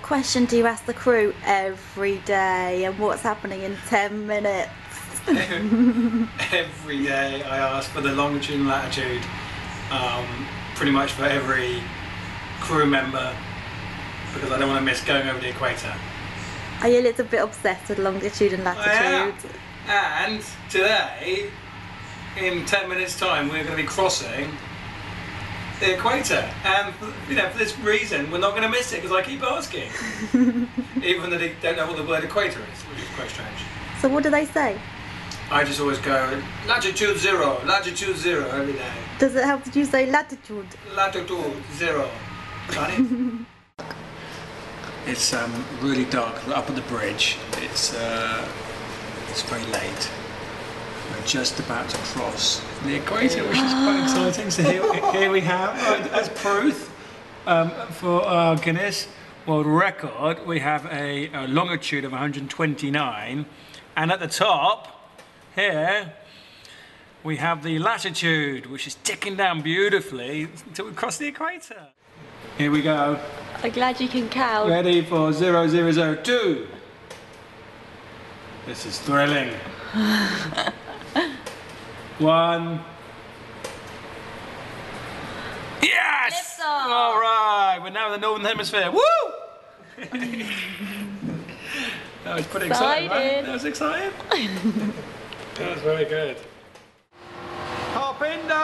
question do you ask the crew every day and what's happening in 10 minutes? every day I ask for the longitude and latitude, um, pretty much for every crew member, because I don't want to miss going over the equator. Are you a little bit obsessed with longitude and latitude? And today, in 10 minutes time, we're going to be crossing the equator. And, you know, for this reason, we're not going to miss it because I keep asking. Even though they don't know what the word equator is, which is quite strange. So what do they say? I just always go, latitude zero, latitude zero every day. Does it help that you say latitude? Latitude zero. Got it's um, really dark up at the bridge. It's, uh, it's very late. We're just about to cross the equator, which is quite exciting. So here, here we have, uh, as proof um, for our Guinness World Record, we have a, a longitude of 129, and at the top, here, we have the latitude, which is ticking down beautifully until we cross the equator. Here we go. I'm glad you can count. Ready for 0002. This is thrilling. One. Yes! All right, we're now in the Northern Hemisphere. Woo! that was pretty exciting, right? That was exciting. that was very good. Harpindo!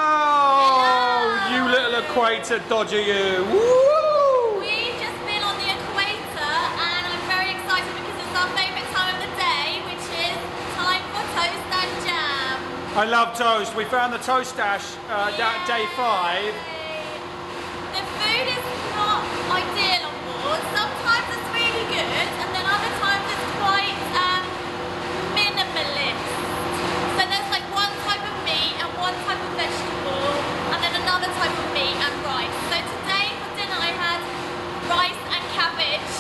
You little equator dodger, you! Woo! I love toast. We found the toast stash uh, da- day five. The food is not ideal on board. Sometimes it's really good and then other times it's quite um, minimalist. So there's like one type of meat and one type of vegetable and then another type of meat and rice. So today for dinner I had rice and cabbage.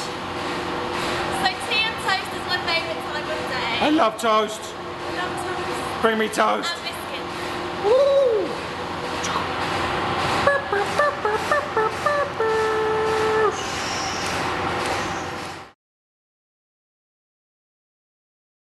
So tea and toast is my favourite time of day. I love toast. I love toast. Creamy toast.